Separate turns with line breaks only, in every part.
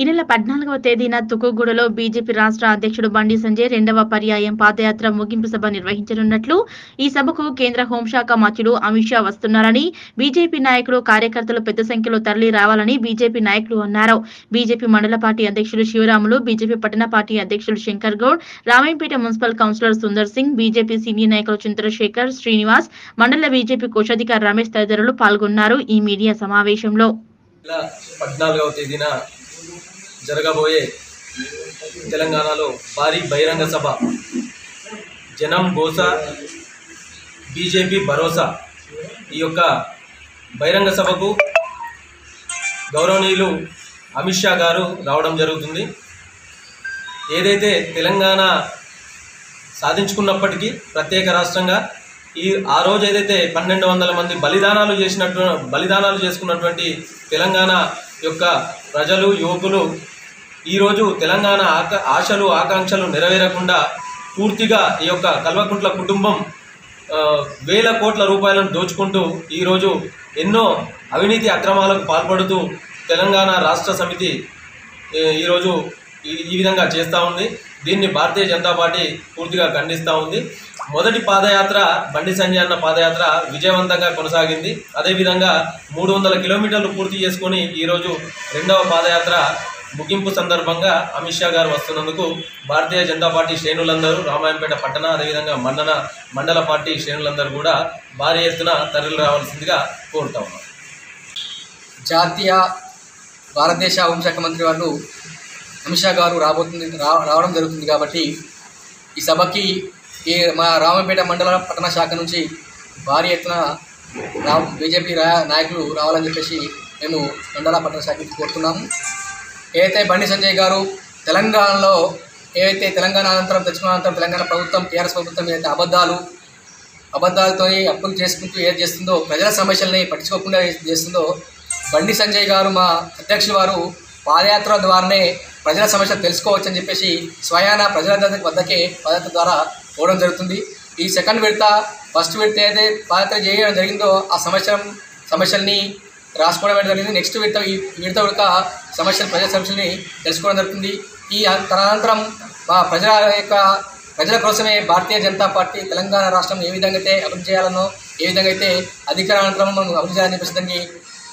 ఈ నెల పద్నాలుగవ తేదీన తుకుగూడలో బీజేపీ రాష్ట్ర అధ్యక్షుడు బండి సంజయ్ రెండవ పర్యాయం పాదయాత్ర ముగింపు సభ నిర్వహించనున్నట్లు ఈ సభకు కేంద్ర హోంశాఖ మంత్రులు అమిత్ షా వస్తున్నారని బీజేపీ నాయకులు కార్యకర్తలు పెద్ద సంఖ్యలో తరలి రావాలని బీజేపీ నాయకులు అన్నారు. బీజేపీ మండల పార్టీ అధ్యక్షుడు శివరాములు బీజేపీ పట్టణ పార్టీ అధ్యక్షుడు Shankar Goud Ramayampet municipal councillor Sundar Singh BJP senior నాయకులు చంద్రశేఖర్ శ్రీనివాస్ మండల బీజేపీ కోశాధికారి రమేష్ తదితరులు పాల్గొన్నారు ఈ మీడియా సమావేశంలో.
పద్నాలుగవ తేదీన జరగబోయే తెలంగాణలో భారీ బహిరంగ సభ. జనం గోస బీజేపీ భరోసా ఈ యొక్క బహిరంగ సభకు గౌరవనీయులు అమిత్ షా గారు రావడం జరుగుతుంది. ఏదైతే తెలంగాణ సాధించుకున్నప్పటికీ ప్రత్యేక రాష్ట్రంగా ఈ ఆ రోజు ఏదైతే పన్నెండు వందల మంది బలిదానాలు చేసినట్టు బలిదానాలు చేసుకున్నటువంటి తెలంగాణ యొక్క ప్రజలు యువకులు ఈరోజు తెలంగాణ ఆక ఆశలు ఆకాంక్షలు నెరవేరకుండా పూర్తిగా ఈ యొక్క కల్వకుంట్ల కుటుంబం వేల కోట్ల రూపాయలను దోచుకుంటూ ఈరోజు ఎన్నో అవినీతి అక్రమాలకు పాల్పడుతూ తెలంగాణ రాష్ట్ర సమితి ఈరోజు ఈ ఈ విధంగా చేస్తూ ఉంది. దీన్ని భారతీయ జనతా పార్టీ పూర్తిగా ఖండిస్తూ ఉంది. మొదటి పాదయాత్ర బండి సంజయ్ అన్న పాదయాత్ర విజయవంతంగా కొనసాగింది. అదేవిధంగా మూడు వందల కిలోమీటర్లు పూర్తి చేసుకొని ఈరోజు రెండవ పాదయాత్ర ముగింపు సందర్భంగా అమిత్ షా గారు వస్తున్నందుకు భారతీయ జనతా పార్టీ శ్రేణులందరూ రామాయంపేట పట్టణ అదేవిధంగా మండల మండల పార్టీ శ్రేణులందరూ కూడా భారీ ఎత్తున తరలి రావాల్సిందిగా కోరుతా ఉన్నాం.
జాతీయ భారతదేశ హోంశాఖ మంత్రి వాళ్ళు అమిత్ షా గారు రాబోతుంది రా రావడం జరుగుతుంది కాబట్టి ఈ సభకి ఈ మా రామంపేట మండల పట్టణ శాఖ నుంచి భారీ ఎత్తున రా బీజేపీ నాయకులు రావాలని చెప్పేసి మేము మండల పట్టణ శాఖకి కోరుతున్నాము. ఏదైతే బండి సంజయ్ గారు తెలంగాణలో ఏవైతే తెలంగాణ అనంతరం తెచ్చుకున్న అనంతరం తెలంగాణ ప్రభుత్వం టీఆర్ఎస్ ప్రభుత్వం ఏదైతే అబద్ధాలు అబద్ధాలతో అప్పులు చేసుకుంటూ ఏది చేస్తుందో ప్రజల సమస్యల్ని పట్టించుకోకుండా చేస్తుందో బండి సంజయ్ గారు మా అధ్యక్షులు వారు పాదయాత్ర ద్వారానే ప్రజల సమస్యలు తెలుసుకోవచ్చని చెప్పేసి స్వయాన ప్రజల వద్దకే పాదయాత్ర ద్వారా పోవడం జరుగుతుంది. ఈ సెకండ్ విడత ఫస్ట్ విడత ఏదైతే పాదయాత్ర చేయడం జరిగిందో ఆ సమస్య సమస్యల్ని రాసుకోవడం జరిగింది. నెక్స్ట్ విడత ఈ విడత విడత సమస్యలు ప్రజల సమస్యల్ని తెలుసుకోవడం జరుగుతుంది. ఈ తదనంతరం మా ప్రజల యొక్క ప్రజల కోసమే భారతీయ జనతా పార్టీ తెలంగాణ రాష్ట్రం ఏ విధంగా అయితే అభివృద్ధి చేయాలనో ఏ విధంగా అయితే అధికారానంతరం మనం అభివృద్ధి చేయాలని చెప్పేసి దాన్ని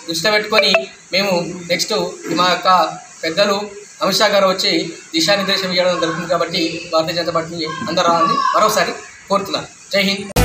దృష్టిలో పెట్టుకొని మేము నెక్స్ట్ మా యొక్క పెద్దలు అమిత్ షా గారు వచ్చి దిశానిర్దేశం చేయడం జరుగుతుంది కాబట్టి భారతీయ జనతా పార్టీ అందరూ రావాలని మరోసారి కోరుతున్నారు. జై హింద్.